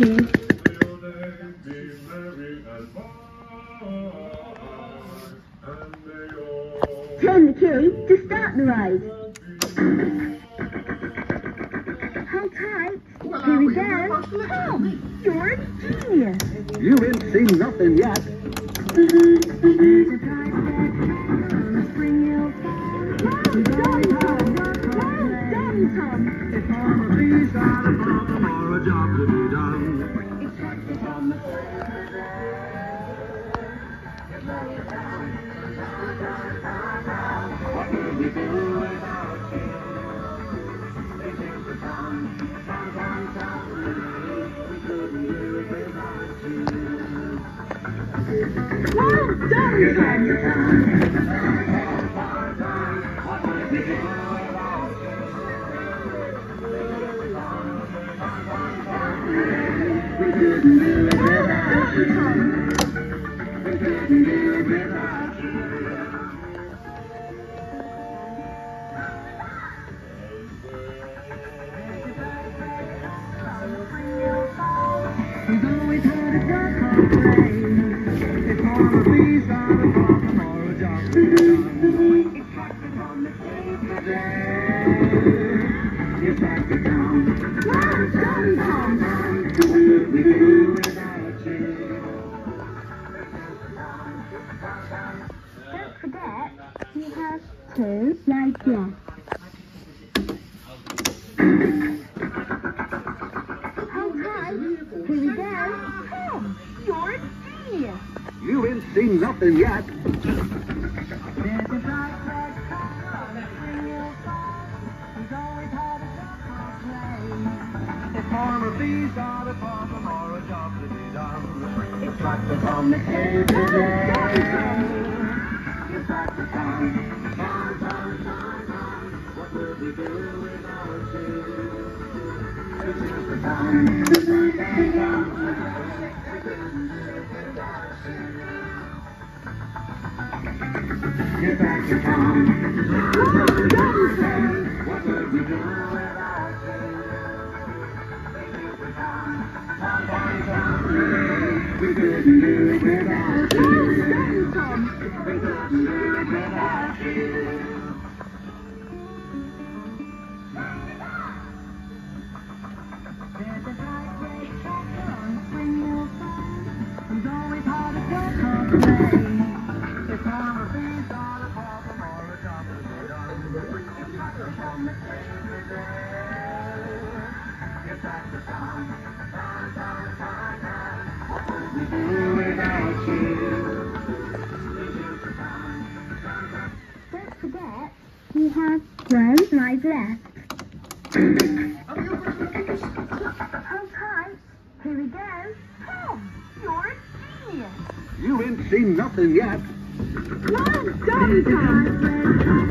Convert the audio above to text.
you. Tell the key to start the ride. Hold tight. Here we go. Tom, you're a genius. You ain't seen nothing yet. Mm-hmm, mm-hmm. Well done, Tom. Well done, Tom. Oh, here you? When we go. Tom, you're a genius. You ain't seen nothing yet. If all are a problem or a job to be done, it's Tractor Tom the stage today. It's Tractor Tom. Time, time, time, time. What would we do without you? This is the time. Get back to town. What do you? Time, time. We couldn't do it without you. We couldn't do it without you. You have one slide left. Hold tight. Here we go. Tom, you're a genius. You ain't seen nothing yet. Well done, Tom.